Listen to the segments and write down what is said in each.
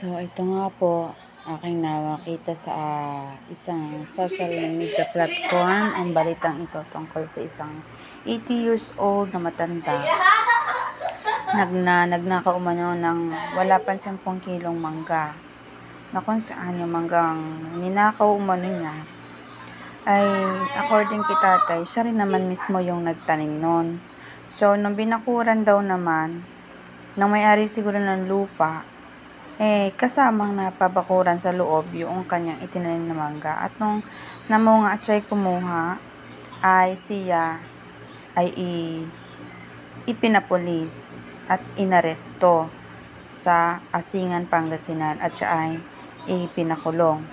So, ito nga po, aking nakita sa ah, isang social media platform ang balitang ito tungkol sa isang 80 years old na matanda. Nagna, nagnakaw umano ng wala pa 10 kilong mangga. Na kung saan yung manggang ninakaw umano niya ay according kay tatay, siya rin naman mismo yung nagtanim nun. So, nung binakuran daw naman, nang may-ari siguro ng lupa, eh, kasamang napabakuran sa loob yung kanyang itinanim na mangga. At nung namunga at siya'y kumuha, ay siya ay i, ipinapulis at inaresto sa Asingan, Pangasinan at siya ay ipinakulong.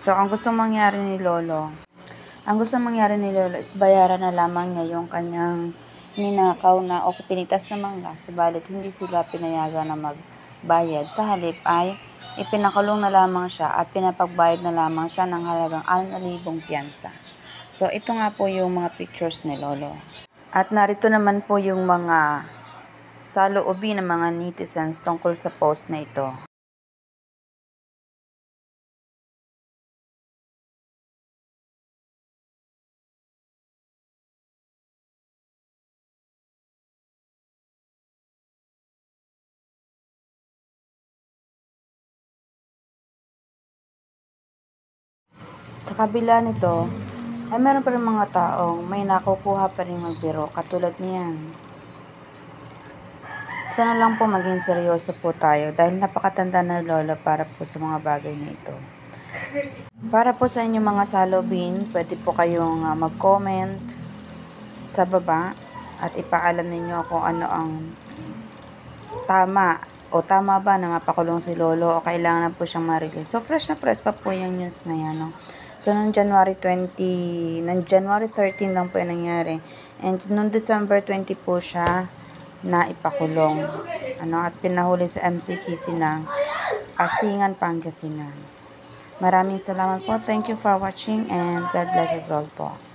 So, ang gusto mangyari ni Lolo, ang gusto mangyari ni Lolo is bayaran na lamang niya yung kanyang ninakaw na o pinitas na mangga. Subalit, hindi sila pinayagan na magbayad. Sa halip ay ipinakulong na lamang siya at pinapagbayad na lamang siya ng halagang 6,000 piyansa. So, ito nga po yung mga pictures ni Lolo. At narito naman po yung mga saloobin ng mga netizens tungkol sa post na ito. Sa kabila nito, ay meron pa rin mga taong may nakukuha pa rin magbiro katulad niyan. Sana lang po maging seryoso po tayo dahil napakatanda na lolo para po sa mga bagay na ito. Para po sa inyong mga salobin, pwede po kayong uh, mag-comment sa baba at ipaalam ninyo kung ano ang tama o tama ba na mapakulong si Lolo o kailangan po siyang ma-release. So, fresh na fresh pa po yung news na yan. No? So, noong January 20, noong January 13 lang po yung nangyari. And noong December 20 po siya na ipakulong. Ano, at pinahuli sa MCTC ng Asingan, Pangasinan. Maraming salamat po. Thank you for watching and God bless us all po.